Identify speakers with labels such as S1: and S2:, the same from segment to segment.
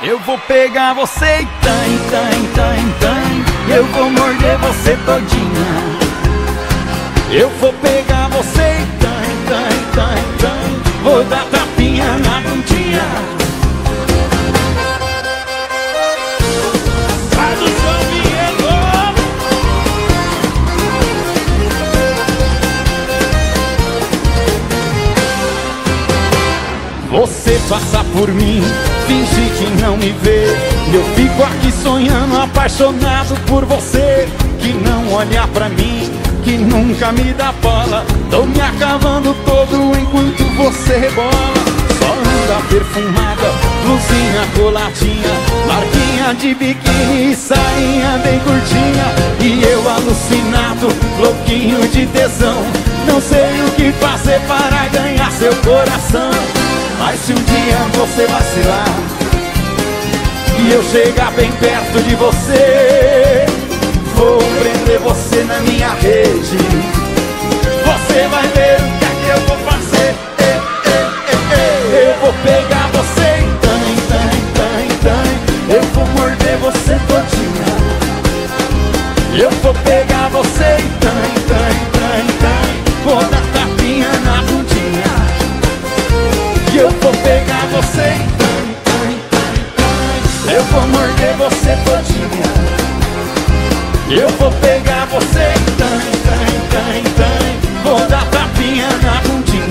S1: Eu vou pegar você e tan, tan, tan, tan. Eu vou morder você todinha. Eu vou pegar você e tan, tan, tan, tan. Vou dar tapinha na bundinha. Sai do São Diego Você passa por mim finge que não me vê. Eu fico aqui sonhando, apaixonado por você Que não olha pra mim, que nunca me dá bola. Tô me acabando todo enquanto você rebola. Só anda perfumada, blusinha coladinha Larguinha de biquíni e sainha bem curtinha. E eu alucinado, louquinho de tesão. Não sei o que fazer para ganhar seu coração mas se um dia você vacilar E eu chegar bem perto de você Vou prender você na minha rede. Você vai ver o que é que eu vou fazer. Eu vou pegar você. E tan, tan, tan, tan. Eu vou morder você todinha. Eu vou pegar você. E morder você todinha Eu vou pegar você. Tan, tan, tan, tan. Vou dar tapinha na bundinha.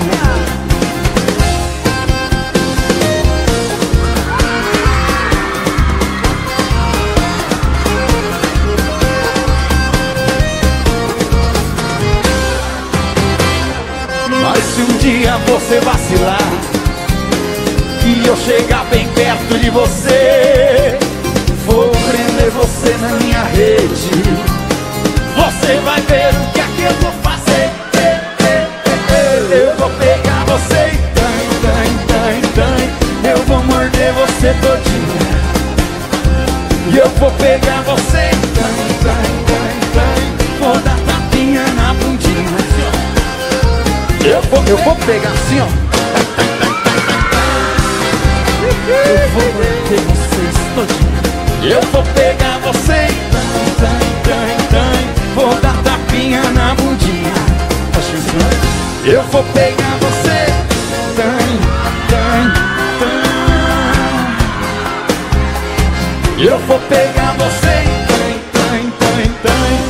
S1: Mas se um dia você vacilar e eu chegar bem perto de você você na minha rede. Você vai ver o que é que eu vou fazer. Eu vou pegar você e tan, tan, tan, tan. Eu vou morder você todinha. E eu vou pegar você e tan, tan, tan, tan. Vou dar tapinha na bundinha Eu vou, eu vou pegar assim ó. Eu vou manter vocês todinha. Eu vou vou pegar você. Tan, tan, tan. Eu vou pegar você. Tan, tan, tan, tan.